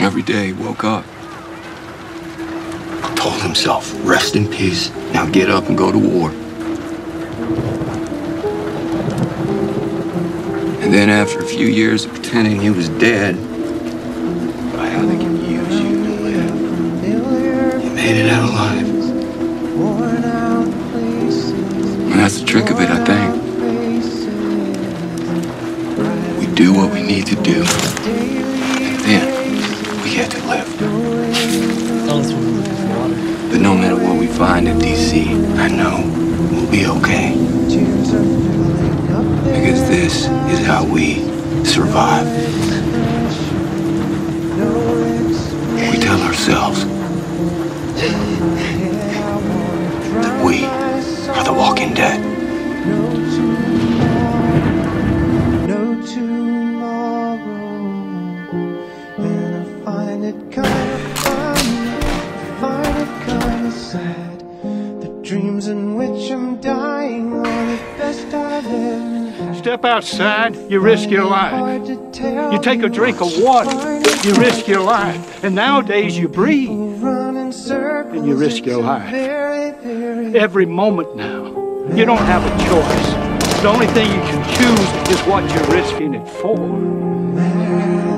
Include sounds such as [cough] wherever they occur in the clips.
Every day he woke up. Told himself, rest in peace. Now get up and go to war. And then after a few years of pretending he was dead, by how they can use you to live, he made it out alive. And that's the trick of it, I think. We do what we need to do, and then get to live. Sounds from the water. But no matter what we find in D.C., I know we'll be okay. Because this is how we survive. We tell ourselves that we are the walking dead. Dreams in which I'm dying are the best. Step outside, you risk your life. You take a drink of water, you risk your life. And nowadays you breathe and you risk your life. Very, very every moment now. You don't have a choice. The only thing you can choose is what you're risking it for.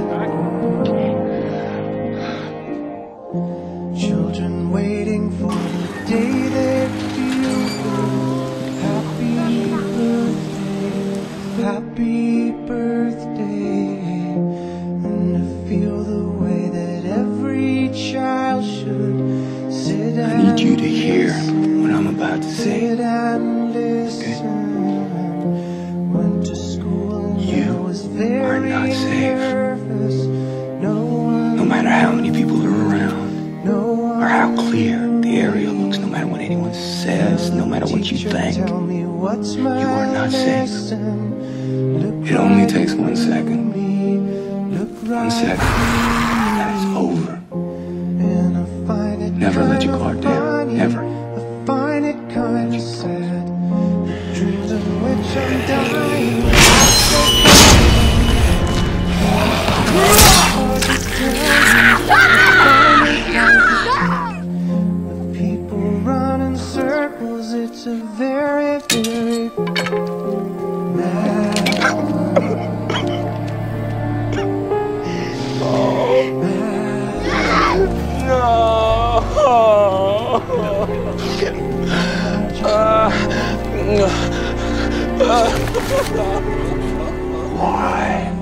you to hear what I'm about to say. Okay? You are not safe. No matter how many people are around, or how clear the area looks, no matter what anyone says, no matter what you think, you are not safe. It only takes one second. One second, and it's over. Never let your guard down. which I'm dying. With people run in circles, it's a very, very No. [laughs] Why?